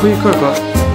可以，哥哥。